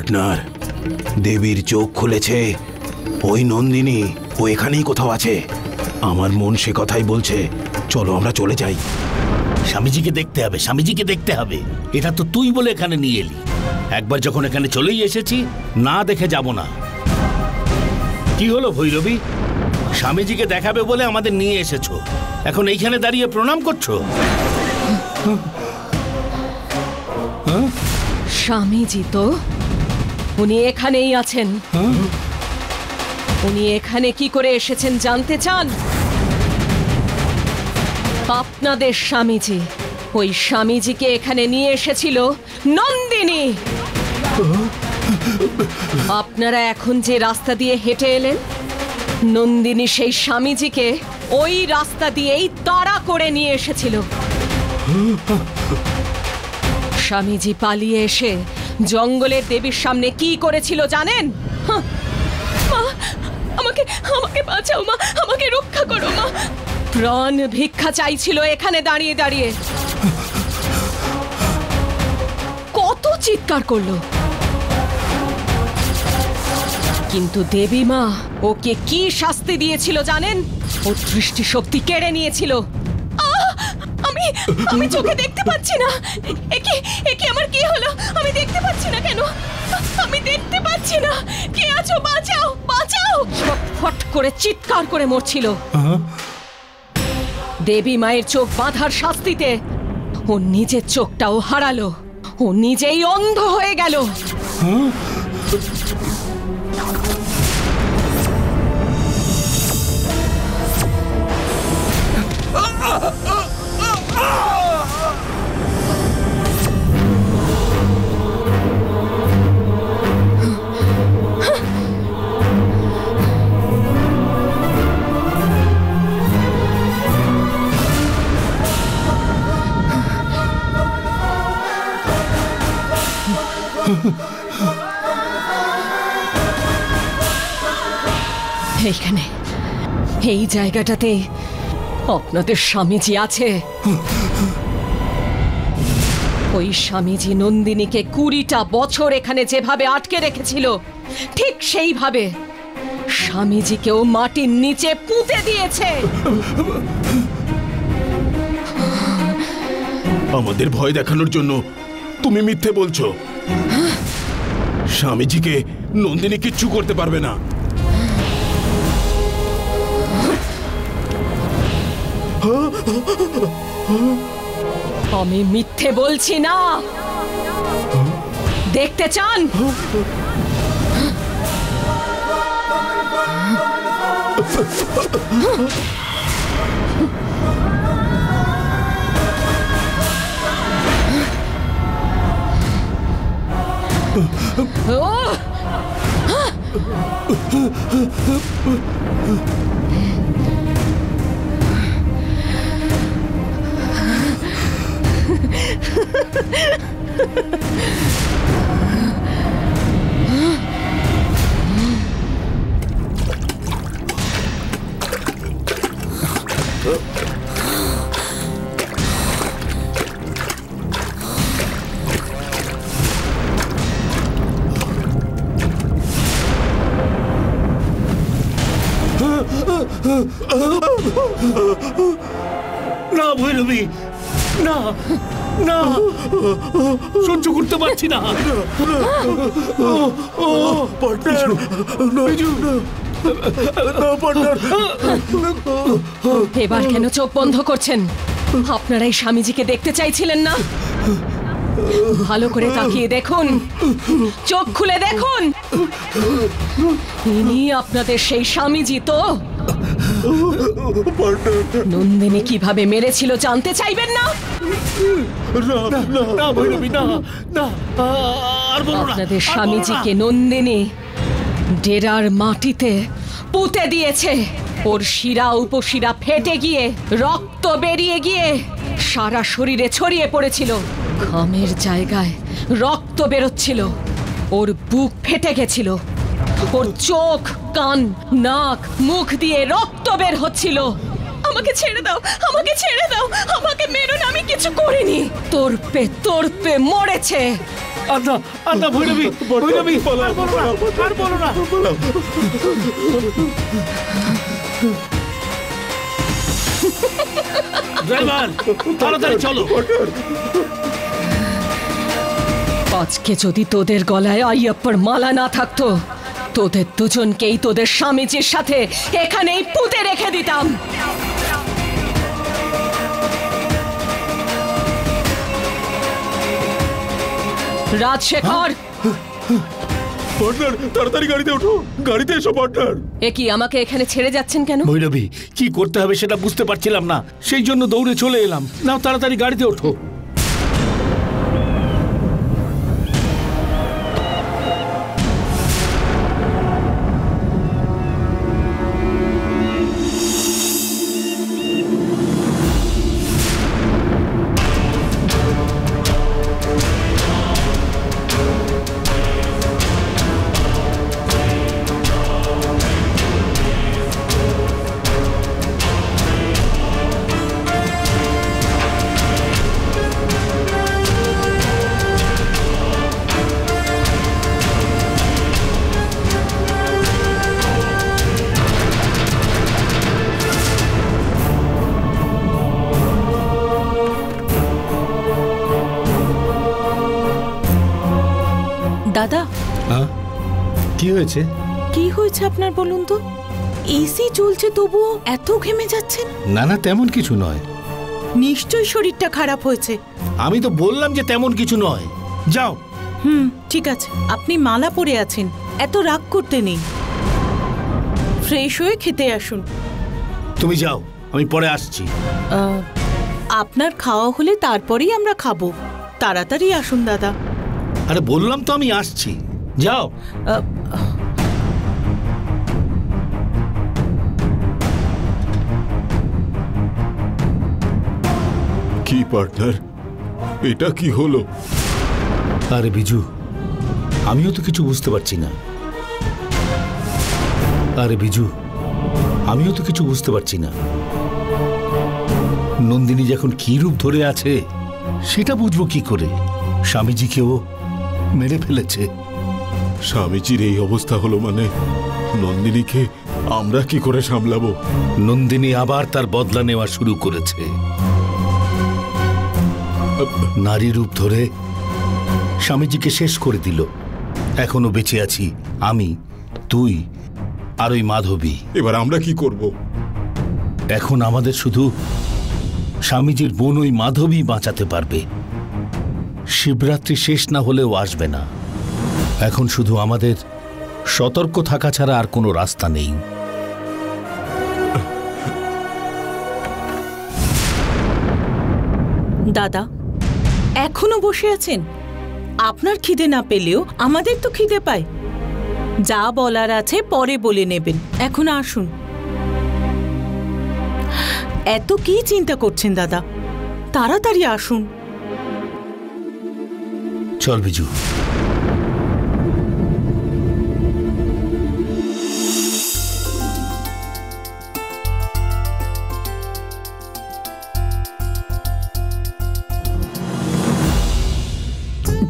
Partner. দেবীর চোখ খুলেছে। ওই নন্দিনী ও এখানেই কোথাও আছে। আমার মন সে কথাই বলছে, চলো আমরা চলে যাই। স্বামীজিকে দেখতে হবে, স্বামীজিকে দেখতে হবে। এটা তো তুই বলে এখানে নিয়ে এলি। একবার যখন এখানে চলেই এসেছি, না দেখে যাব না। কি হলো ভৈরবী? স্বামীজিকে দেখাবে বলে আমাদের নিয়ে এসেছ। এখন এইখানে দাঁড়িয়ে প্রণাম করছ? স্বামীজি তো উনি এখানেই আছেন। উনি এখানে কি করে এসেছেন জানতে চান? আপনাদের স্বামীজি, ওই স্বামীজিকে এখানে নিয়ে এসেছিল নন্দিনী। আপনারা এখন যে রাস্তা দিয়ে হেঁটে এলেন, নন্দিনী সেই স্বামীজিকে ওই রাস্তা দিয়েই তাড়া করে নিয়ে এসেছিল। স্বামীজি পালিয়ে এসে জঙ্গলের দেবীর সামনে কি করেছিল জানেন! মা, আমাকে আমাকে বাঁচাও, মা, আমাকে রক্ষা করো, মা প্রাণ ভিক্ষা চাইছিল এখানে দাঁড়িয়ে দাঁড়িয়ে কত চিৎকার করল কিন্তু দেবী মা, ওকে কি শাস্তি দিয়েছিল জানেন ও দৃষ্টি শক্তি কেড়ে নিয়েছিল! আমি চোখে দেখতে পাচ্ছি না। একে একে আমার কি হলো? আমি দেখতে পাচ্ছি না কেন? আমি দেখতে পাচ্ছি না। কে আছো? বাঁচাও বাঁচাও! ফট করে চিৎকার করে মরছিল। দেবী মায়ের চোখ বাঁধার শাস্তিতে ও নিজের চোখটাও হারালো। ও নিজেই অন্ধ হয়ে গেল। এইখানে, এই জায়গাটাতে আপনাদের স্বামীজি আছে। ওই স্বামীজি নন্দিনীকে কুড়িটা বছর এখানে যেভাবে আটকে রেখেছিল, ঠিক সেইভাবে স্বামীজিকেও মাটির নিচে পুঁতে দিয়েছে। আমাদের ভয় দেখানোর জন্য তুমি মিথ্যে বলছো। স্বামীজিকে নন্দিনী কিচ্ছু করতে পারবে না। আমি মিথ্যে বলছি না। দেখতে চান? ও Ha ha ha ha! না ভৈরবী না না। সহ্য করতে পারছি না। এবার কেন চোখ বন্ধ করছেন? আপনারাই স্বামীজিকে দেখতে চাইছিলেন না? ভালো করে তাকিয়ে দেখুন। চোখ খুলে দেখুন। ইনি আপনাদের সেই স্বামীজি তো? নন্দিনী কীভাবে মেরেছিল জানতে চাইবেন না? আপনাদের। স্বামীজিকে নন্দিনী ডেরার মাটিতে পুঁতে দিয়েছে। ওর শিরা উপশিরা ফেটে গিয়ে রক্ত বেরিয়ে গিয়ে সারা শরীরে ছড়িয়ে পড়েছিল। ঘামের জায়গায় রক্ত বেরোচ্ছিল। ওর বুক ফেটে গেছিল। ওর চোখ কান নাক মুখ দিয়ে রক্ত বের হচ্ছিল। আমাকে ছেড়ে দাও আমাকে ছেড়ে দাও আমাকে মেরো না আমি কিছু করিনি। মরেছে আর না আর না ভৈরবী ভৈরবী আর বলো না আর বলো না। ড্রাইভার তাড়াতাড়ি চলো। আজকে যদি তোদের গলায় আইয়াপ্পার মালা না থাকতো তোদের দুজনকেই তোদের স্বামীজির সাথে এখানেই পুঁতে রেখে দিতাম। রাজশেখর! পার্টনার তাড়াতাড়ি গাড়িতে ওঠো। গাড়িতে এসো পার্টনার। এ কি আমাকে এখানে ছেড়ে যাচ্ছেন কেন? ভৈরবী কি করতে হবে সেটা বুঝতে পারছিলাম না। সেই জন্য দৌড়ে চলে এলাম। নাও তাড়াতাড়ি গাড়িতে ওঠো। হয়েছে? কি হয়েছে আপনার বলুন তো? এসি চলছে তবুও এত ঘেমে যাচ্ছেন? না না তেমন কিছু নয়। নিশ্চয়ই শরীরটা খারাপ হয়েছে। আমি তো বললাম যে তেমন কিছু নয়। যাও। হুম ঠিক আছে। আপনি মালা পরে আছেন। এত রাগ করতে নেই। ফ্রেশ হয়ে খেতে আসুন। তুমি যাও আমি পরে আসছি। আপনার খাওয়া হলে তারপরেই আমরা খাব। তাড়াতাড়ি আসুন দাদা। আরে বললাম তো আমি আসছি। যাও। কি পার্টনার? এটা কি হলো? আরে বিজু আমিও তো কিছু বুঝতে পারছি না। আরে বিজু আমিও তো কিছু বুঝতে পারছি না। নন্দিনী যখন কি রূপ ধরে আছে সেটা বুঝব কি করে? স্বামীজিকেও মেরে ফেলেছে। স্বামীজির এই অবস্থা হলো মানে নন্দিনীকে আমরা কি করে সামলাবো? নন্দিনী আবার তার বদলা নেওয়া শুরু করেছে। নারী রূপ ধরে স্বামীজিকে শেষ করে দিল। এখনও বেঁচে আছি আমি তুই আর ওই মাধবী। এবার আমরা কি করব? এখন আমাদের শুধু স্বামীজির বোন ওই মাধবী বাঁচাতে পারবে। শিবরাত্রি শেষ না হলেও আসবে না। এখন শুধু আমাদের সতর্ক থাকা ছাড়া আর কোনো রাস্তা নেই। দাদা এখনও বসে আছেন? আপনার খিদে না পেলেও আমাদের তো খিদে পায়। যা বলার আছে পরে বলে নেবেন। এখন আসুন। এত কি চিন্তা করছেন দাদা? তাড়াতাড়ি আসুন। চল, বিজু।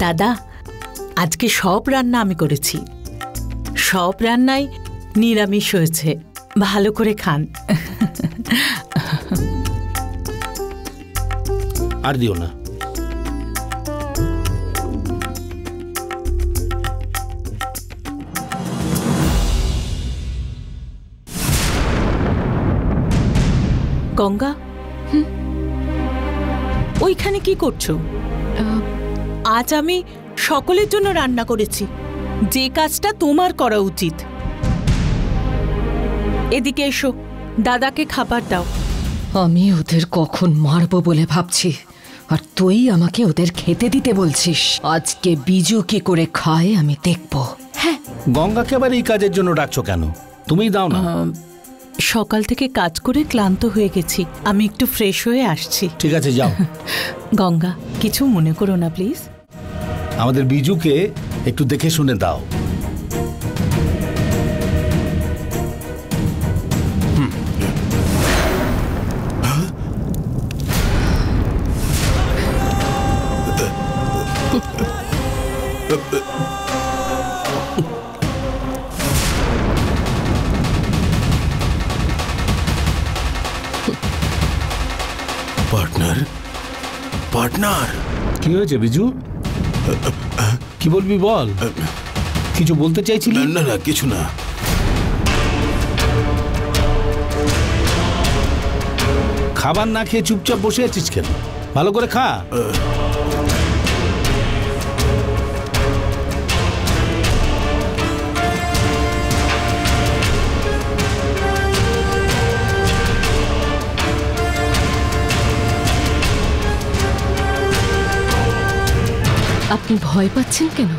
দাদা আজকে সব রান্না আমি করেছি। সব রান্নাই নিরামিষ হয়েছে। ভালো করে খান। আর দিও না। গঙ্গা? ওইখানে কি করছ? আজ আমি সকলের জন্য রান্না করেছি। যে কাজটা তোমার করা উচিত। এদিকে এসো দাদাকে খাবার দাও। আমি ওদের কখন মারবো বলে ভাবছি আর তুই আমাকে ওদের খেতে দিতে বলছিস। আজকে বিজু কি করে খায় আমি দেখব। হ্যাঁ। গঙ্গাকে আবার এই কাজের জন্য ডাকছো কেন? তুমি দাও না। সকাল থেকে কাজ করে ক্লান্ত হয়ে গেছি। আমি একটু ফ্রেশ হয়ে আসছি। ঠিক আছে যাও। গঙ্গা কিছু মনে করো না প্লিজ। আমাদের বিজুকে একটু দেখে শুনে দাও। পার্টনার? পার্টনার? কি হয়েছে বিজু? কি বলবি বল? কিছু বলতে চাইছিলি? না না না কিছু না। খাবার না খেয়ে চুপচাপ বসে আছিস কেন? ভালো করে খা। আপনি ভয় পাচ্ছেন কেন?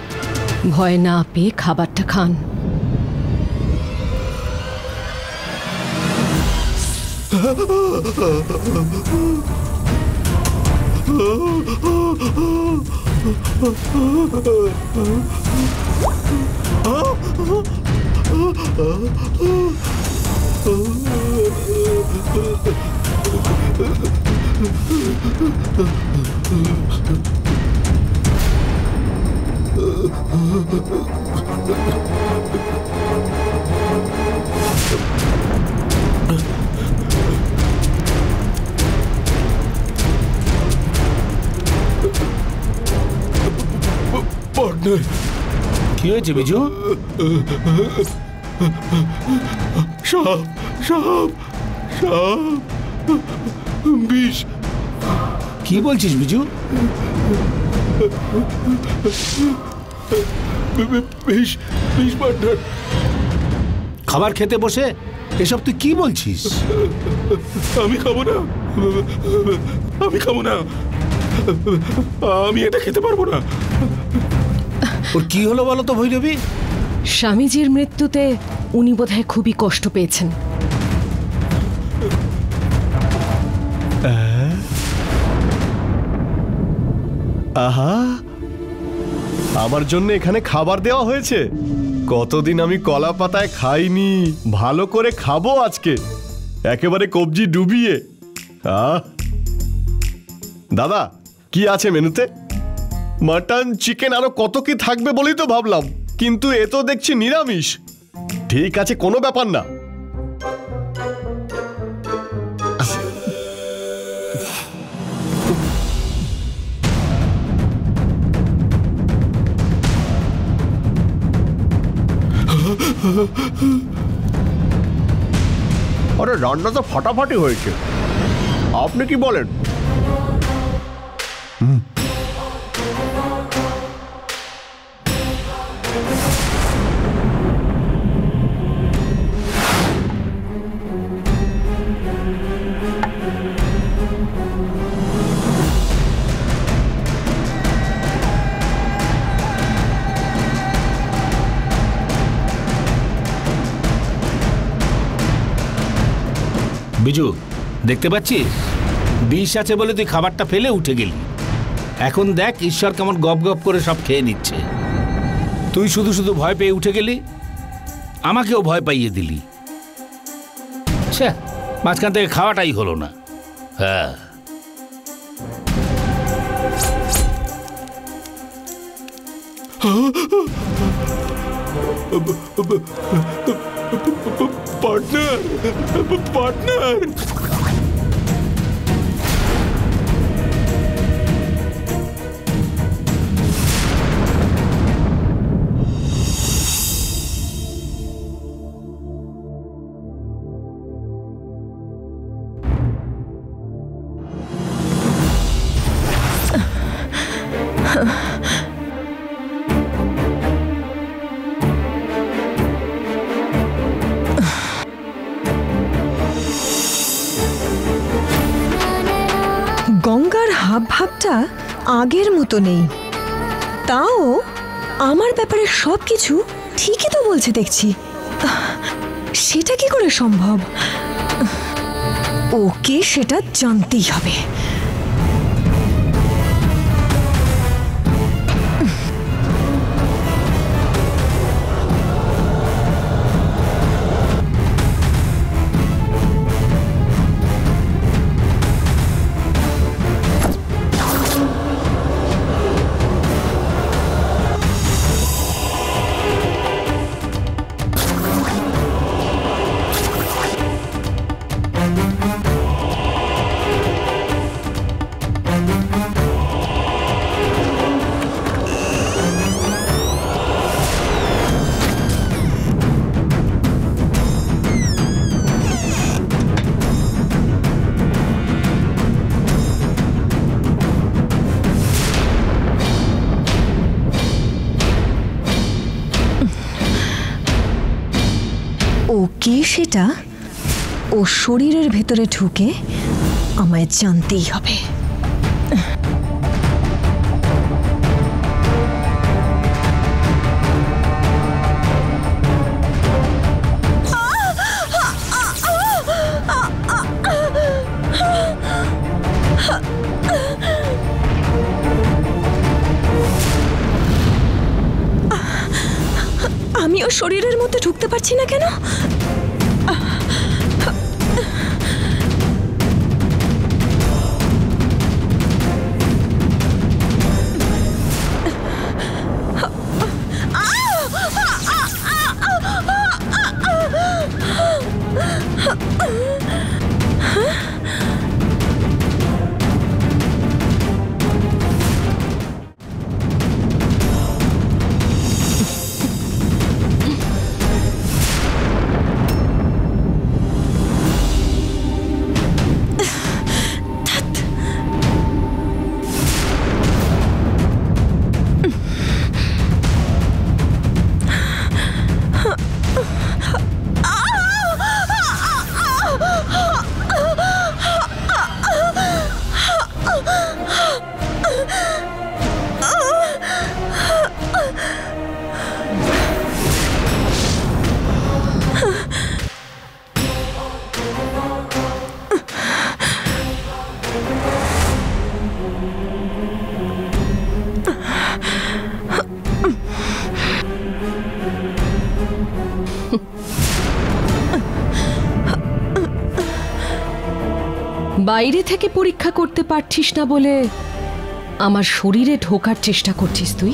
ভয় না পেয়ে খাবারটা খান। পার্টনার কি হয়েছে বিজু সাপ সাপ সাপ বিষ কি বলছিস বিজু বিষ বিষ পার্টনার খাবার খেতে বসে এসব তুই কি বলছিস? আমি খাব না। আমি খাব না। আমি এটা খেতে পারব না। ওর কি হলো বলো তো ভৈরবী? স্বামীজির মৃত্যুতে উনি বোধহয় খুবই কষ্ট পেয়েছেন। আহা! আমার জন্য এখানে খাবার দেওয়া হয়েছে। কতদিন আমি কলা পাতায় খাইনি, ভালো করে খাব আজকে। একেবারে কবজি ডুবিয়ে। দাদা, কি আছে মেনুতে? মাটন, চিকেন, আরও কত কি থাকবে বলেই তো ভাবলাম, কিন্তু এ তো দেখছি নিরামিষ। ঠিক আছে, কোনো ব্যাপার না। আরে রান্না তো ফাটাফাটি হয়েছে। আপনি কি বলেন? বিজু, দেখতে পাচ্ছিস? বিষ আছে বলে তুই খাবারটা ফেলে উঠে গেলি। এখন দেখ ঈশ্বর কেমন গপ গপ করে সব খেয়ে নিচ্ছে। তুই শুধু শুধু ভয় পেয়ে উঠে গেলি, আমাকেও ভয় পাইয়ে দিলি। ছ্যা মাঝখান থেকে খাওয়াটাই হলো না। হ্যাঁ। পার্টনার পার্টনার হাব আগের মতো নেই। তাও আমার ব্যাপারে সব কিছু ঠিকই তো বলছে দেখছি। সেটা কি করে সম্ভব? ওকে সেটা জানতেই হবে। সেটা ও শরীরের ভেতরে ঢুকে আমায় জানতেই হবে। আমিও শরীরের মধ্যে ঢুকতে পারছি না কেন? বাইরে থেকে পরীক্ষা করতে পারছিস না বলে আমার শরীরে ঢোকার চেষ্টা করছিস তুই?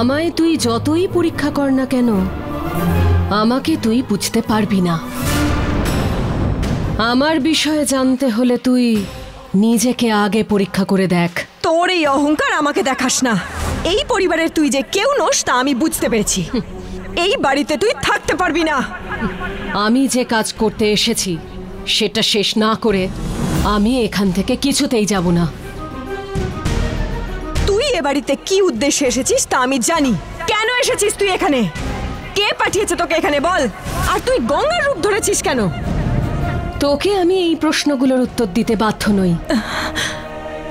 আমায় তুই যতই পরীক্ষা কর না কেন, আমাকে তুই বুঝতে পারবি না। আমার বিষয়ে জানতে হলে তুই নিজেকে আগে পরীক্ষা করে দেখ। তোর এই অহংকার আমাকে দেখাস না। এই পরিবারের তুই যে কেউ নোস তা আমি বুঝতে পেরেছি। এই বাড়িতে তুই থাকতে পারবি না। আমি যে কাজ করতে এসেছি সেটা শেষ না করে আমি এখান থেকে কিছুতেই যাব না। তুই এ বাড়িতে কি উদ্দেশ্যে এসেছিস তা আমি জানি। কেন এসেছিস তুই এখানে? কে পাঠিয়েছে তোকে এখানে বল? আর তুই গঙ্গার রূপ ধরেছিস কেন? তোকে আমি এই প্রশ্নগুলোর উত্তর দিতে বাধ্য নই।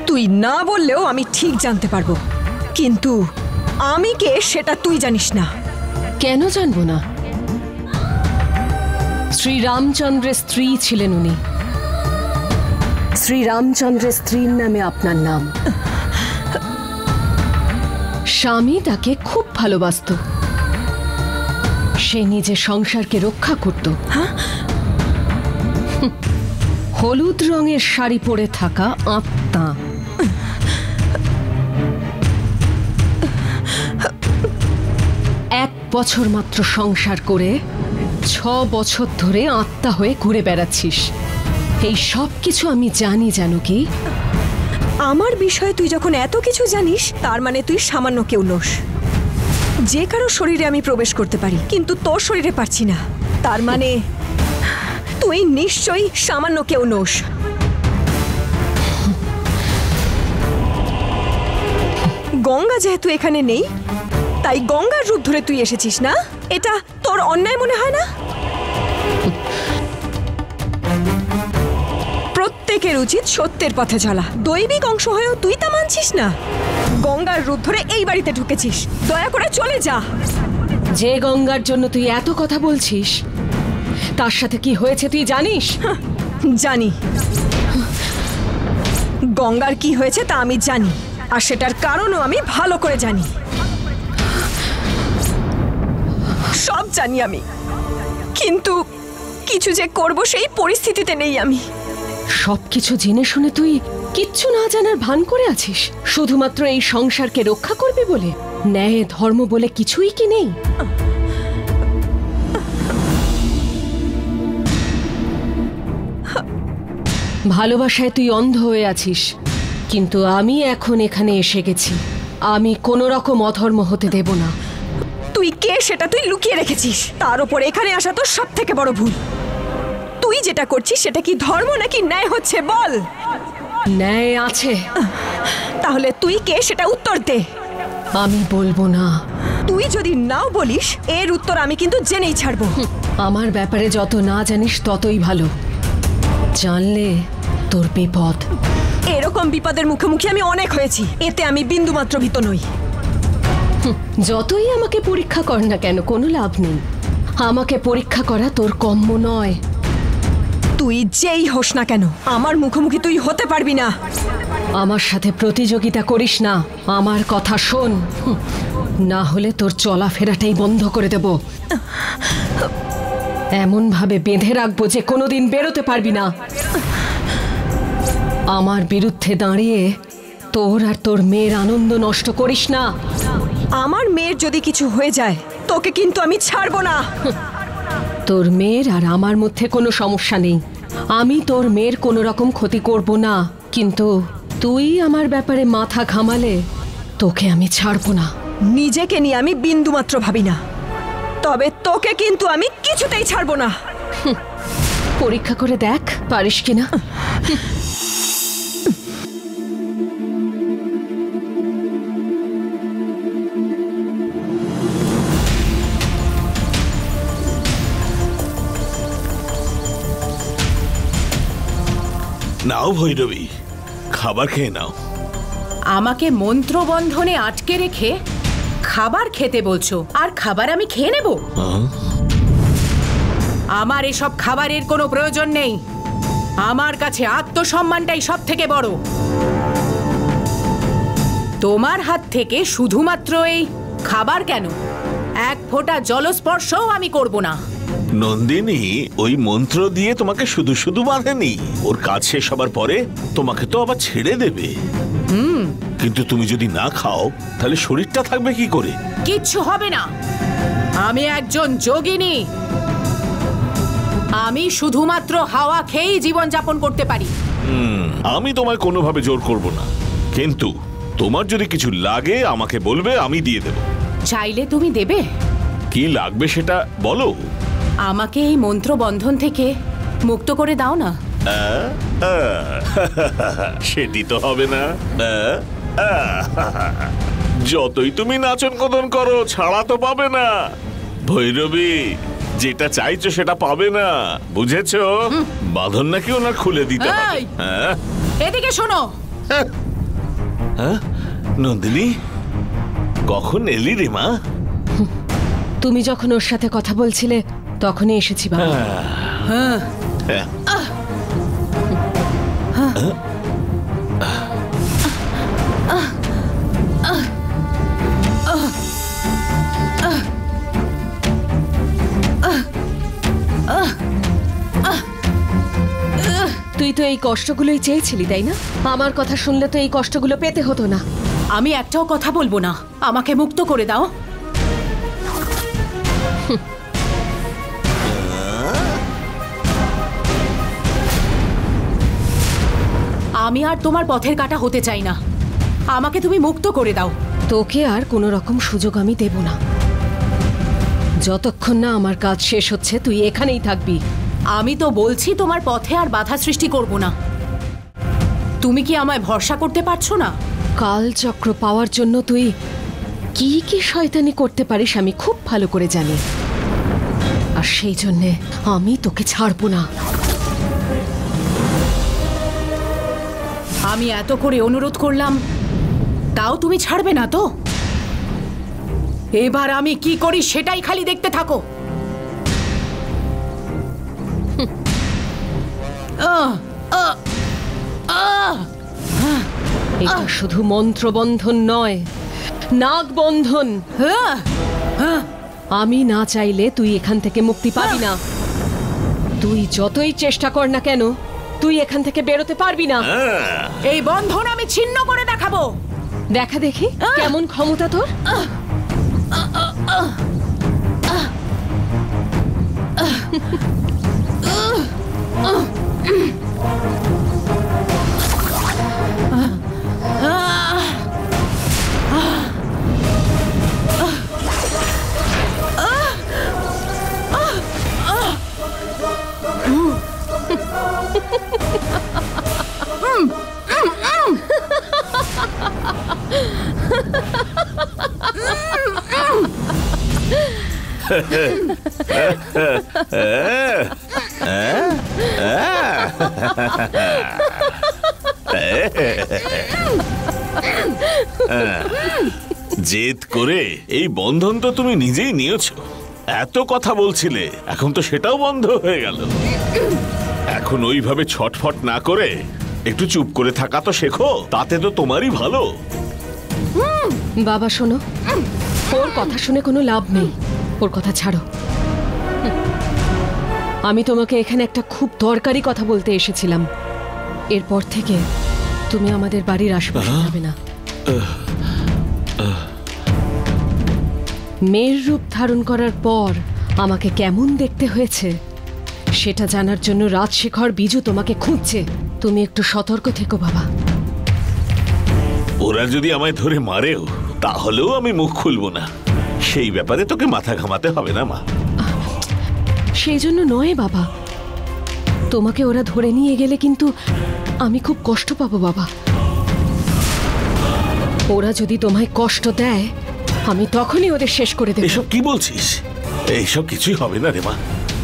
তুই না বললেও আমি ঠিক জানতে পারব। কিন্তু আমি কে সেটা তুই জানিস না। কেন জানব না? শ্রী রামচন্দ্রের স্ত্রী ছিলেন উনি। শ্রী রামচন্দ্রের স্ত্রীর নামে আপনার নাম? স্বামী তাকে খুব ভালোবাসত। সে নিজের সংসারকে রক্ষা করত। হলুদ রঙের শাড়ি পরে থাকা আত্মা। এক বছর মাত্র সংসার করে ছ বছর ধরে আত্মা হয়ে ঘুরে বেড়াচ্ছিস। এই সব কিছু আমি জানি জানো কি আমার বিষয়ে তুই যখন এত কিছু জানিস, তার মানে তুই সামান্য কেউ নোস। যে কারও শরীরে আমি প্রবেশ করতে পারি, কিন্তু তোর শরীরে পারছি না। তার মানে তুই নিশ্চয়ই সামান্য কেউ নোস। গঙ্গা যেহেতু এখানে নেই তাই গঙ্গার রূপ ধরে তুই এসেছিস না? এটা তোর অন্যায় মনে হয় না? প্রত্যেকের উচিত সত্যের পথে চলা। দৈবিক অংশ হয়েও তুই তা মানছিস না। গঙ্গার রূপ ধরে এই বাড়িতে ঢুকেছিস। দয়া করে চলে যা। যে গঙ্গার জন্য তুই এত কথা বলছিস তার সাথে কি হয়েছে তুই জানিস? জানি। গঙ্গার কি হয়েছে তা আমি জানি। আর সেটার কারণও আমি ভালো করে জানি। সব জানি আমি। কিন্তু কিছু যে করব সেই পরিস্থিতিতে নেই আমি। সবকিছু জেনে শুনে তুই কিচ্ছু না জানার ভান করে আছিস। শুধুমাত্র এই সংসারকে রক্ষা করবি বলে, ন্যায়, ধর্ম বলে কিছুই কি নেই? ভালোবাসায় তুই অন্ধ হয়ে আছিস, কিন্তু আমি এখন এখানে এসে গেছি। আমি কোনো রকম অধর্ম হতে দেব না। তুই কে সেটা তুই লুকিয়ে রেখেছিস? তার উপর এখানে আসা তো সব থেকে বড় ভুল। তুই যেটা করছিস সেটা কি ধর্ম নাকি ন্যায় হচ্ছে বল? ন্যায় আছে। তাহলে তুই কে সেটা উত্তর দে। আমি বলব না। তুই যদি নাও বলিস এর উত্তর আমি কিন্তু জেনেই ছাড়বো। আমার ব্যাপারে যত না জানিস ততই ভালো। জানলে তোর বিপদ। এরকম বিপদের মুখোমুখি আমি অনেক হয়েছি। এতে আমি বিন্দুমাত্র ভীত নই। যতই আমাকে পরীক্ষা কর না কেন কোনো লাভ নেই। আমাকে পরীক্ষা করা তোর কম্য নয়। তুই যেই হোস না কেন আমার মুখোমুখি তুই হতে পারবি না। আমার সাথে প্রতিযোগিতা করিস না আমার কথা শোন। না হলে তোর চলাফেরাটাই বন্ধ করে দেব। এমন ভাবে বেঁধে রাখব যে কোনোদিন বেরোতে পারবি না। আমার বিরুদ্ধে দাঁড়িয়ে তোর আর তোর মেয়ের আনন্দ নষ্ট করিস না। আমার মেয়ের যদি কিছু হয়ে যায় তোকে কিন্তু আমি ছাড়বো না। তোর মেয়ের আর আমার মধ্যে কোনো সমস্যা নেই। আমি তোর মেয়ের কোনো রকম ক্ষতি করব না। কিন্তু তুই আমার ব্যাপারে মাথা ঘামালে তোকে আমি ছাড়বো না। নিজেকে নিয়ে আমি বিন্দুমাত্র ভাবি না। তবে তোকে কিন্তু আমি কিছুতেই ছাড়বো না। পরীক্ষা করে দেখ পারিস কিনা? নাও ভৈরবী খাবার খেয়ে নাও। আমাকে মন্ত্রবন্ধনে আটকে রেখে খাবার খেতে বলছো আর খাবার আমি খেয়ে নেব? আমার এসব খাবারের কোনো প্রয়োজন নেই। আমার কাছে আত্মসম্মানটাই সব থেকে বড়। তোমার হাত থেকে শুধুমাত্র এই খাবার কেন? এক ফোঁটা জলস্পর্শও আমি করব না। নন্দিনী ওই মন্ত্র দিয়ে তোমাকে শুধু শুধু বাঁধেনি। ওর কাজ শেষ হবার পরে তোমাকে তো আবার ছেড়ে দেবে। কিন্তু তুমি যদি না খাও তাহলে শরীরটা থাকবে কি করে? কিচ্ছু হবে না। আমি একজন যোগিনী। আমি শুধুমাত্র হাওয়া খেয়েই জীবন যাপন করতে পারি। আমি তোমায় কোনোভাবে জোর করব না। কিন্তু তোমার যদি কিছু লাগে আমাকে বলবে আমি দিয়ে দেব। চাইলে তুমি দেবে। কি লাগবে সেটা বলো। আমাকে এই মন্ত্র বন্ধন থেকে মুক্ত করে দাও না। সেটি তো হবে না। যতই তুমি নাচন কদন করো ছাড়া তো পাবে না। ভৈরবী যেটা চাইছো সেটা পাবে না বুঝেছ? বাঁধন নাকি ওনার খুলে দিতে হ্যাঁ এদিকে শোনো। হ্যাঁ? নন্দিনী কখন এলি রে মা? তুমি যখন ওর সাথে কথা বলছিলে তখনই এসেছি বাবা। হ্যাঁ। তুই তো এই কষ্টগুলোই চেয়েছিলি তাই না? আমার কথা শুনলে তো এই কষ্টগুলো পেতে হতো না। আমি একটাও কথা বলব না। আমাকে মুক্ত করে দাও। আমি আর তোমার পথের কাটা হতে চাই না। আমাকে তুমি মুক্ত করে দাও। তোকে আর কোনো রকম সুযোগ আমি দেব না। যতক্ষণ না আমার কাজ শেষ হচ্ছে তুই এখানেই থাকবি। আমি তো বলছি তোমার পথে আর বাধা সৃষ্টি করব না। তুমি কি আমায় ভরসা করতে পারছ না? কালচক্র পাওয়ার জন্য তুই কি কি শয়তানি করতে পারিস আমি খুব ভালো করে জানি। আর সেই জন্যে আমি তোকে ছাড়বো না। আমি এত করে অনুরোধ করলাম, তাও তুমি ছাড়বে না তো এবার আমি কি করি সেটাই খালি দেখতে থাকো। এটা শুধু মন্ত্রবন্ধন নয়, নাগবন্ধন! আমি না চাইলে তুই এখান থেকে মুক্তি পাবি না তুই যতই চেষ্টা কর না কেন তুই এখান থেকে বেরোতে পারবি না। হ্যাঁ। এই বন্ধন আমি ছিন্ন করে দেখাবো। দেখা দেখি কেমন ক্ষমতা তোর। আহ! Mm, mm, mm. জেদ করে এই বন্ধন তো তুমি নিজেই নিয়েছ। এত কথা বলছিলে, এখন তো সেটাও বন্ধ হয়ে গেল। এখন ওইভাবে ছটফট না করে একটু চুপ করে থাকা তো শেখো তাতে তো তোমারই ভালো। বাবা শোনো ওর কথা শুনে কোনো লাভ নেই। ওর কথা ছাড়ো। আমি তোমাকে এখানে একটা খুব দরকারি কথা বলতে এসেছিলাম। এরপর থেকে তুমি আমাদের বাড়ির আশেপাশে যাবে না। মেয়ের রূপ ধারণ করার পর আমাকে কেমন দেখতে হয়েছে সেটা জানার জন্য রাজশেখর বিজু তোমাকে খুঁজছে। তুমি একটু সতর্ক থেকো বাবা। ওরা যদি আমায় ধরে মারেও তাহলেও আমি মুখ খুলবো না। সেই ব্যাপারে তোকে মাথা ঘামাতে হবে না মা। সেই জন্য নয় বাবা। তোমাকে ওরা ধরে নিয়ে গেলে কিন্তু আমি খুব কষ্ট পাবো বাবা। ওরা যদি তোমায় কষ্ট দেয় আমি তখনই ওদের শেষ করে দেব। এসব কি বলছিস? এইসব কিছুই হবে না রে মা।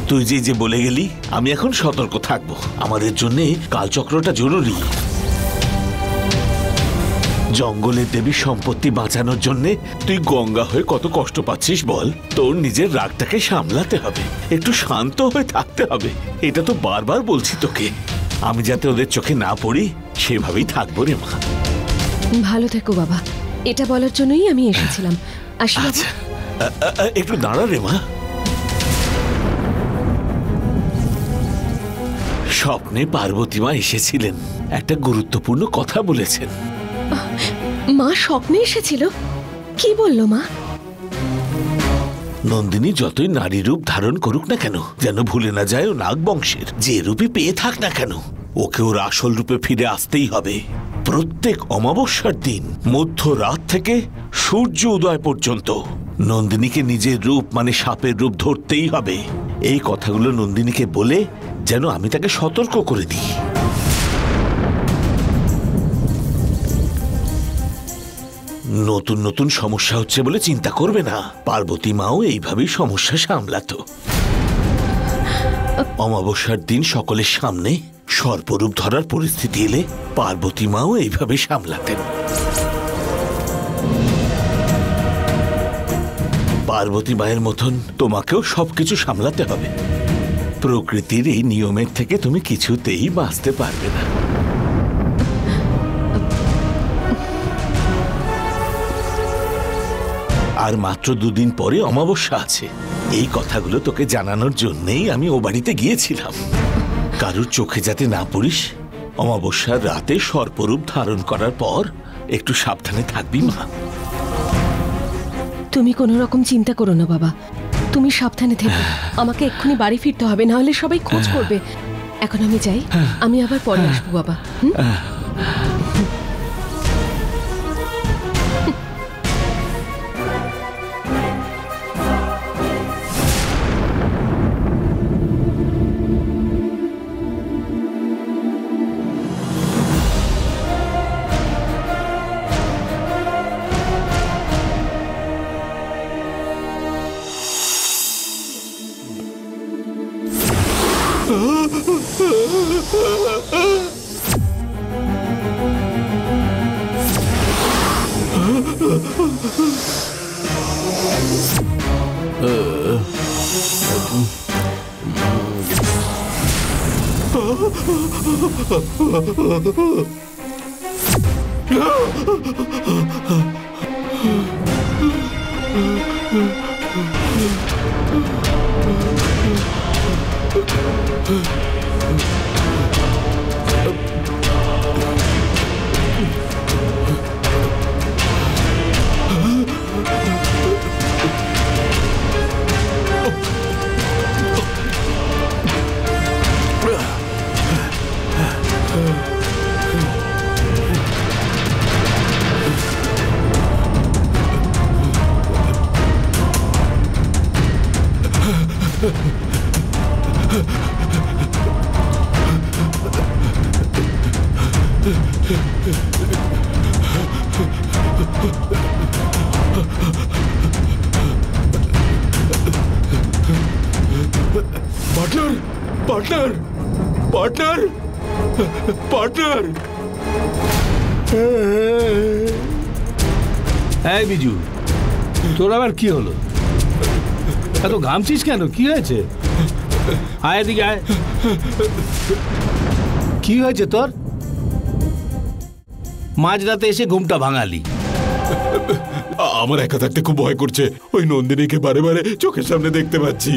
তুই যে যে বলে গেলি আমি এখন সতর্ক থাকব। আমাদের জন্য কালচক্রটা জরুরি। জঙ্গলের দেবীর সম্পত্তি বাঁচানোর জন্য তুই গঙ্গা হয়ে কত কষ্ট পাচ্ছিস বল? তোর নিজের রাগটাকে সামলাতে হবে। একটু শান্ত হয়ে থাকতে হবে। এটা তো বারবার বলছি তোকে। আমি যাতে ওদের চোখে না পড়ি সেভাবেই থাকব রে মা। ভালো থেকো বাবা। এটা বলার জন্যই আমি এসেছিলাম। আসি। আচ্ছা। একটু দাঁড়া রে মা। স্বপ্নে পার্বতী মা এসেছিলেন। একটা গুরুত্বপূর্ণ কথা বলেছেন। মা স্বপ্নে এসেছিল? কি বলল মা? নন্দিনী যতই নারী রূপ ধারণ করুক না কেন যেন ভুলে না যায় ও নাগ বংশের যে রূপে পেয়ে থাক না কেন ওকে ওর আসল রূপে ফিরে আসতেই হবে। প্রত্যেক অমাবস্যার দিন মধ্যরাত থেকে সূর্য উদয় পর্যন্ত নন্দিনীকে নিজের রূপ মানে সাপের রূপ ধরতেই হবে। এই কথাগুলো নন্দিনীকে বলে যেন আমি তাকে সতর্ক করে দিই। নতুন নতুন সমস্যা হচ্ছে বলে চিন্তা করবে না। পার্বতী মাও এইভাবেই সমস্যা সামলাতো। অমাবস্যার দিন সকলের সামনে সর্পরূপ ধরার পরিস্থিতি এলে পার্বতী মাও এইভাবে সামলাতেন। পার্বতী মায়ের মতন তোমাকেও সবকিছু সামলাতে হবে। প্রকৃতির এই নিয়মের থেকে তুমি কিছুতেই বাঁচতে পারবে না। আর মাত্র দুদিন পরে অমাবস্যা আছে। এই কথাগুলো তোকে জানানোর জন্যেই আমি ও বাড়িতে গিয়েছিলাম। কারুর চোখে যাতে না পড়িস, অমাবস্যার রাতে সর্পরূপ ধারণ করার পর একটু সাবধানে থাকবি মা। তুমি কোনো রকম চিন্তা করো না বাবা। তুমি সাবধানে থেকো। আমাকে এক্ষুনি বাড়ি ফিরতে হবে না হলে সবাই খোঁজ করবে। এখন আমি যাই আমি আবার পরে আসব বাবা। হুম? アハハハ! এই বিজু। তোর আবার কি হলো? এত ঘামছিস কেন? কি হয়েছে? আয় এদিকে আয়। কি হয়েছে তোর? মাঝরাতে এসে ঘুমটা ভাঙালি। আমার একা থাকতে খুব ভয় করছে। ওই নন্দিনীকে বারে বারে চোখের সামনে দেখতে পাচ্ছি।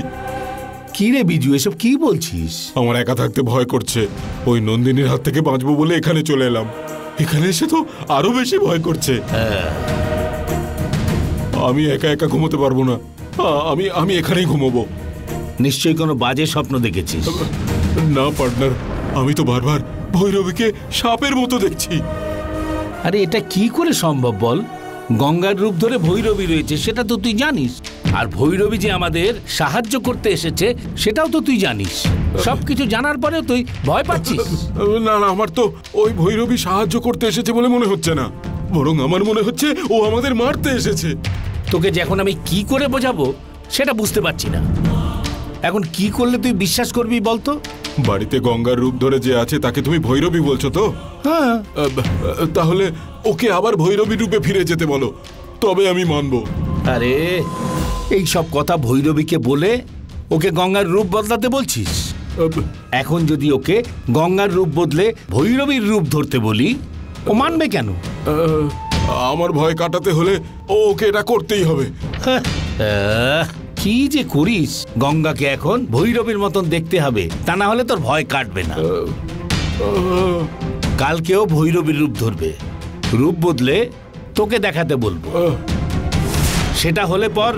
কি রে বিজু এসব কি বলছিস? আমার একা থাকতে ভয় করছে। ওই নন্দিনীর হাত থেকে বাঁচবো বলে এখানে চলে এলাম। এখানে এসে তো আরও বেশি ভয় করছে। আমি একা একা ঘুমোতে পারব না। আমি আমি এখানেই ঘুমোবো। নিশ্চয়ই কোনো বাজে স্বপ্ন দেখেছিস। না পার্টনার আমি তো বারবার ভৈরবীকে সাপের মতো দেখছি। আরে এটা কি করে সম্ভব বল? গঙ্গার রূপ ধরে ভৈরবী রয়েছে সেটা তো তুই জানিস। আর ভৈরবী যে আমাদের সাহায্য করতে এসেছে সেটাও তো তুই জানিস। সবকিছু জানার পরেও তুই ভয় পাচ্ছিস? না না আমার তো ওই ভৈরবী সাহায্য করতে এসেছে বলে মনে হচ্ছে না। বরং আমার মনে হচ্ছে ও আমাদের মারতে এসেছে। তোকে যে এখন আমি কি করে বোঝাবো সেটা বুঝতে পারছি না। এখন কি করলে তুই বিশ্বাস করবি বলতো? বাড়িতে গঙ্গার রূপ ধরে যে আছে তাকে তুমি ভৈরবী বলছো তো? হ্যাঁ। তাহলে ওকে আবার ভৈরবী রূপে ফিরে যেতে বলো। তবে আমি মানব। আরে এই সব কথা ভৈরবীকে বলে ওকে গঙ্গার রূপ বদলাতে বলছিস? এখন যদি ওকে গঙ্গার রূপ বদলে ভৈরবীর রূপ ধরতে বলি ও মানবে কেন? আমার ভয় কাটাতে হলে ওকে এটা করতেই হবে। কি যে করিস? গঙ্গাকে এখন ভৈরবীর মতন দেখতে হবে। তা না হলে তোর ভয় কাটবে না। কালকেও ভৈরবীর রূপ ধরবে। রূপ বদলে তোকে দেখাতে বলব। সেটা হলে পর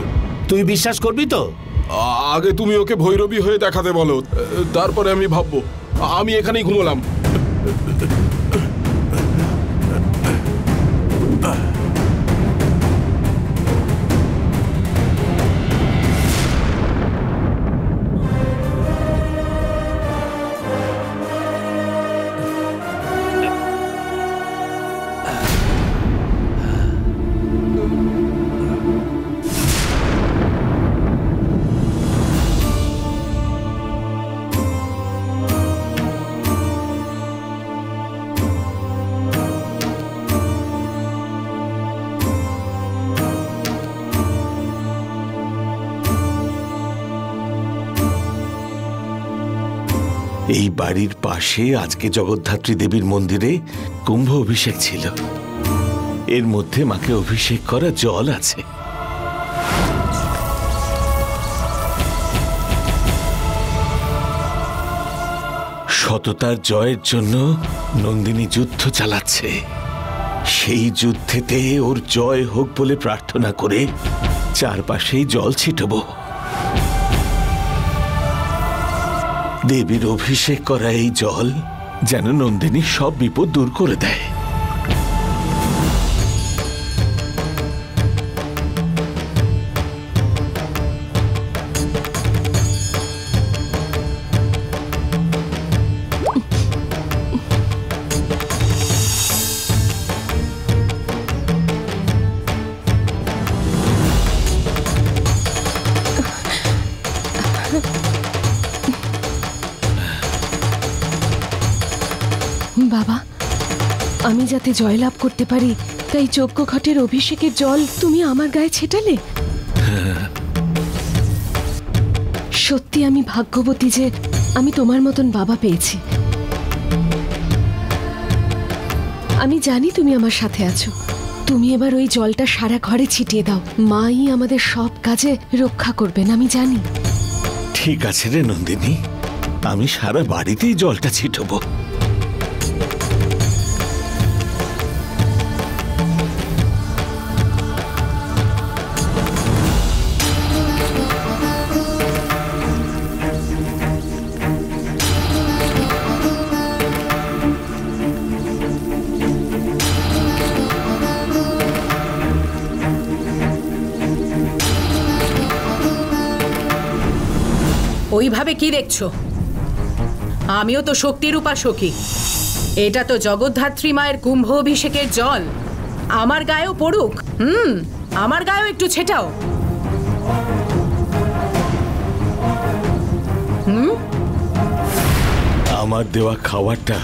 তুই বিশ্বাস করবি তো? আগে তুমি ওকে ভৈরবী হয়ে দেখাতে বলো। তারপরে আমি ভাববো। আমি এখানেই ঘুমোলাম। বাড়ির পাশে আজকে জগদ্ধাত্রী দেবীর মন্দিরে কুম্ভ অভিষেক ছিল। এর মধ্যে মাকে অভিষেক করা জল আছে। সততার জয়ের জন্য নন্দিনী যুদ্ধ চালাচ্ছে। সেই যুদ্ধেতে ওর জয় হোক বলে প্রার্থনা করে চারপাশেই জল ছিটব। দেবীর অভিষেক করা এই জল যেন নন্দিনী সব বিপদ দূর করে দেয়। যাতে জয়লাভ করতে পারি তাই যজ্ঞ ঘটের অভিষেকের জল তুমি আমার গায়ে ছেটালে। সত্যি আমি ভাগ্যবতী যে আমি তোমার মতন বাবা পেয়েছি। আমি জানি তুমি আমার সাথে আছো। তুমি এবার ওই জলটা সারা ঘরে ছিটিয়ে দাও। মাই আমাদের সব কাজে রক্ষা করবেন আমি জানি। ঠিক আছে রে নন্দিনী। আমি সারা বাড়িতেই জলটা ছিটবো। ওইভাবে কি দেখছ? আমিও তো শক্তির উপাসকী এটা তো জগদ্ধাত্রী মায়ের কুম্ভ অভিষেকের জল। আমার গায়েও পড়ুক? হুম আমার গায়েও একটু ছেটাও। আমার দেওয়া খাবারটা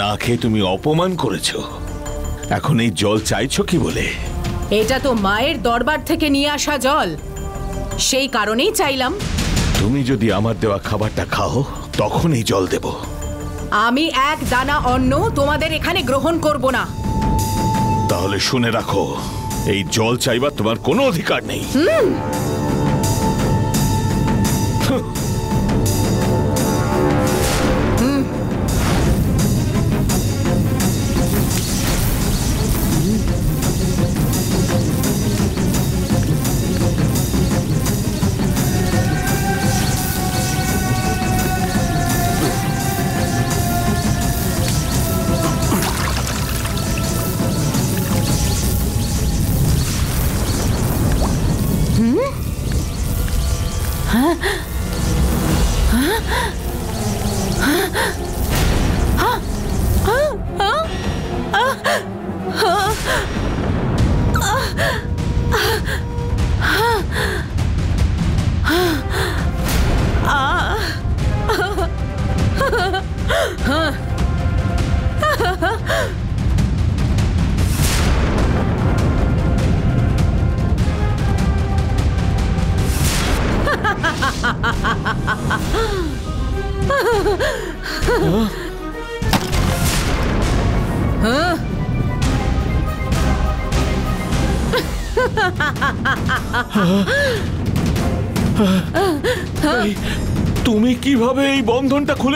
না খেয়ে তুমি অপমান করেছ। এখন এই জল চাইছো কি বলে? এটা তো মায়ের দরবার থেকে নিয়ে আসা জল। সেই কারণেই চাইলাম। তুমি যদি আমার দেওয়া খাবারটা খাও তখনই জল দেব। আমি এক দানা অন্ন তোমাদের এখানে গ্রহণ করব না। তাহলে শুনে রাখো এই জল চাইবার তোমার কোনো অধিকার নেই।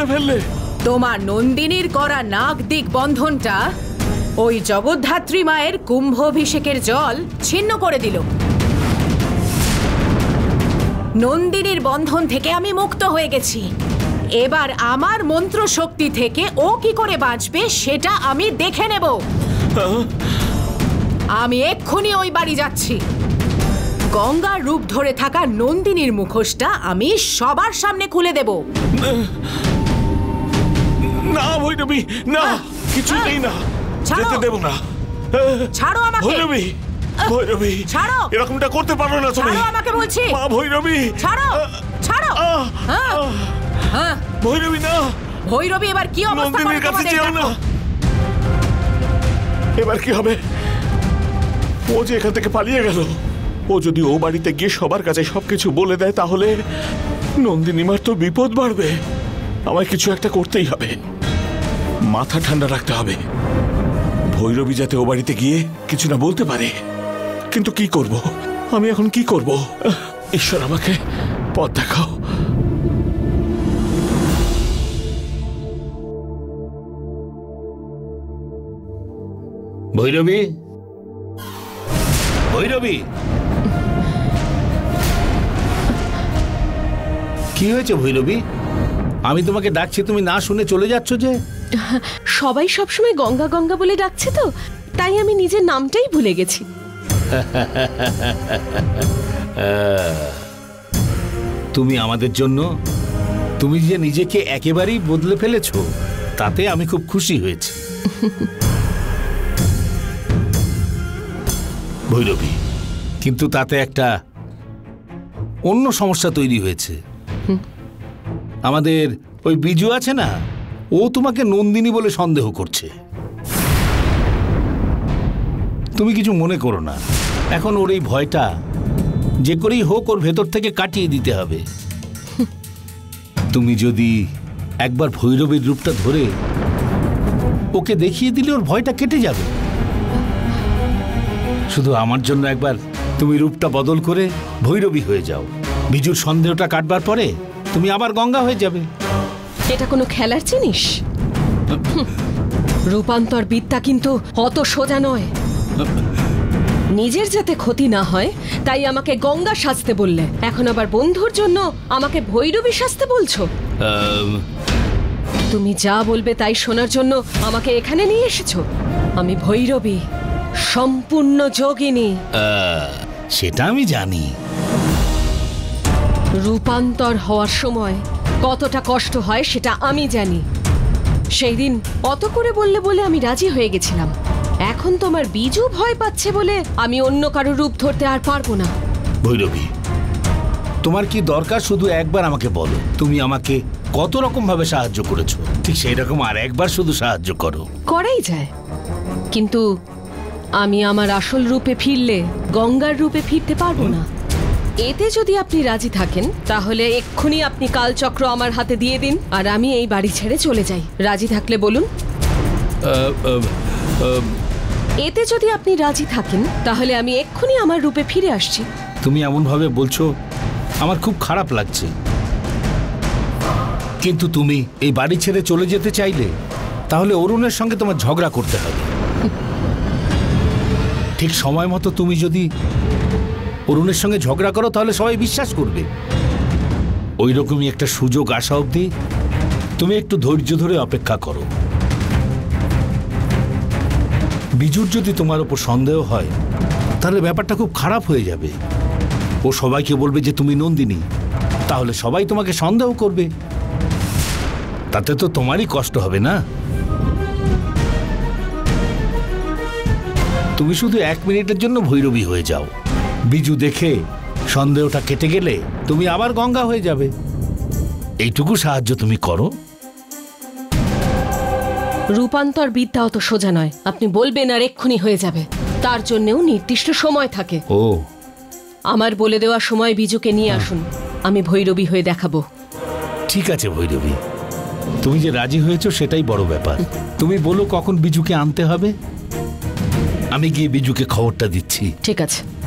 খুলে ফেললে? তোমার নন্দিনীর করা নাক দিক বন্ধনটা ওই জগদ্ধাত্রী মায়ের কুম্ভ অভিষেকের জল ছিন্ন করে দিল। নন্দিনীর বন্ধন থেকে আমি মুক্ত হয়ে গেছি। এবার আমার মন্ত্র শক্তি থেকে ও কি করে বাঁচবে সেটা আমি দেখে নেব। আমি এক্ষুনি ওই বাড়ি যাচ্ছি। গঙ্গার রূপ ধরে থাকা নন্দিনীর মুখোশটা আমি সবার সামনে খুলে দেব। না ভৈরবী না কিছু নেই না। ছাড়ো। যেতে দেব না। ছাড়ো আমাকে। ভৈরবী ভৈরবী ছাড়ো। এরকমটা করতে পারো না তুমি। ছাড়ো আমাকে বলছি। মা ভৈরবী। ছাড়ো ছাড়ো। হ্যাঁ, হ্যাঁ। ভৈরবী না। ভৈরবী এবার কি অবস্থা করে নন্দিনীর কাছে যেও না। এবার কি হবে? ও যে এখান থেকে পালিয়ে গেল। ও যদি ও বাড়িতে গিয়ে সবার কাছে সবকিছু বলে দেয় তাহলে নন্দিনীমার তো বিপদ বাড়বে। আমায় কিছু একটা করতেই হবে। মাথা ঠান্ডা রাখতে হবে। ভৈরবী যাতে ও বাড়িতে গিয়ে কিছু না বলতে পারে। কিন্তু কি করব? আমি এখন কি করব? ঈশ্বর আমাকে পথ দেখাও। ভৈরবী? ভৈরবী? কি হয়েছে ভৈরবী? আমি তোমাকে ডাকছি, তুমি না শুনে চলে যাচ্ছ যে? সবাই সবসময় গঙ্গা গঙ্গা বলে ডাকছে তো তাই আমি নিজের নামটাই ভুলে গেছি। তুমি আমাদের জন্য তুমি যে নিজেকে একেবারেই বদলে ফেলেছো তাতে আমি খুব খুশি হয়েছি। ভৈরবী কিন্তু তাতে একটা অন্য সমস্যা তৈরি হয়েছে। আমাদের ওই বিজু আছে না? ও তোমাকে নন্দিনী বলে সন্দেহ করছে। তুমি কিছু মনে করো না। এখন ওর এই ভয়টা যে করেই হোক ওর ভেতর থেকে কাটিয়ে দিতে হবে। তুমি যদি একবার ভৈরবীর রূপটা ধরে ওকে দেখিয়ে দিলে ওর ভয়টা কেটে যাবে। শুধু আমার জন্য একবার তুমি রূপটা বদল করে ভৈরবী হয়ে যাও। বিজুর সন্দেহটা কাটবার পরে তুমি আবার গঙ্গা হয়ে যাবে। এটা কোনো খেলার জিনিস? রূপান্তর বিদ্যা কিন্তু অত সোজা নয়। নিজের যাতে ক্ষতি না হয় তাই আমাকে গঙ্গা সাজতে বললে। এখন আবার বন্ধুর জন্য আমাকে ভৈরবী সাজতে বলছো? তুমি যা বলবে তাই শোনার জন্য আমাকে এখানে নিয়ে এসেছ। আমি ভৈরবী সম্পূর্ণ যোগিনী। সেটা আমি জানি। রূপান্তর হওয়ার সময় কতটা কষ্ট হয় সেটা আমি জানি। সেই দিন অত করে বললে বলে আমি রাজি হয়ে গেছিলাম। এখন তোমার বিজু ভয় পাচ্ছে বলে আমি অন্য কারও রূপ ধরতে আর পারব না। ভৈরবী তোমার কি দরকার শুধু একবার আমাকে বলো? তুমি আমাকে কত রকম ভাবে সাহায্য করেছ? ঠিক সেই রকম আর একবার শুধু সাহায্য করো। করাই যায়। কিন্তু আমি আমার আসল রূপে ফিরলে গঙ্গার রূপে ফিরতে পারব না। এতে যদি আপনি রাজি থাকেন, তাহলে এক্ষুনি আপনি কালচক্র আমার হাতে দিয়ে দিন, আর আমি এই বাড়ি ছেড়ে চলে যাই। রাজি থাকলে বলুন। এতে যদি আপনি রাজি থাকেন, তাহলে আমি এক্ষুনি আমার রূপে ফিরে আসছি। তুমি এমন ভাবে বলছো, আমার খুব খারাপ লাগছে। কিন্তু তুমি এই বাড়ি ছেড়ে চলে যেতে চাইলে, তাহলে অরুণের সঙ্গে তোমার ঝগড়া করতে হবে। ঠিক সময় মতো তুমি যদি অরুণের সঙ্গে ঝগড়া করো, তাহলে সবাই বিশ্বাস করবে। ওই রকমই একটা সুযোগ আসা অবধি তুমি একটু ধৈর্য ধরে অপেক্ষা করো। বিজুর যদি তোমার ওপর সন্দেহ হয়, তাহলে ব্যাপারটা খুব খারাপ হয়ে যাবে। ও সবাইকে বলবে যে তুমি নন্দিনী, তাহলে সবাই তোমাকে সন্দেহ করবে। তাতে তো তোমারই কষ্ট হবে না? তুমি শুধু এক মিনিটের জন্য ভৈরবী হয়ে যাও। বিজু দেখে সন্দেহটা কেটে গেলে তুমি আবার গঙ্গা হয়ে যাবে। এইটুকু সাহায্য তুমি করো। রূপান্তর বিদ্যা অত সোজা নয়। আপনি বলবেন আর এক্ষুনি হয়ে যাবে। তার জন্যেও নির্দিষ্ট সময় থাকে। ও। আমার বলে দেওয়া সময় বিজুকে নিয়ে আসুন। আমি ভৈরবী হয়ে দেখাবো। ঠিক আছে ভৈরবী। তুমি যে রাজি হয়েছো সেটাই বড় ব্যাপার। তুমি বলো কখন বিজুকে আনতে হবে। আমি গিয়ে বিজুকে খবরটা দিচ্ছি। ঠিক আছে।